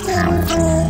嗯。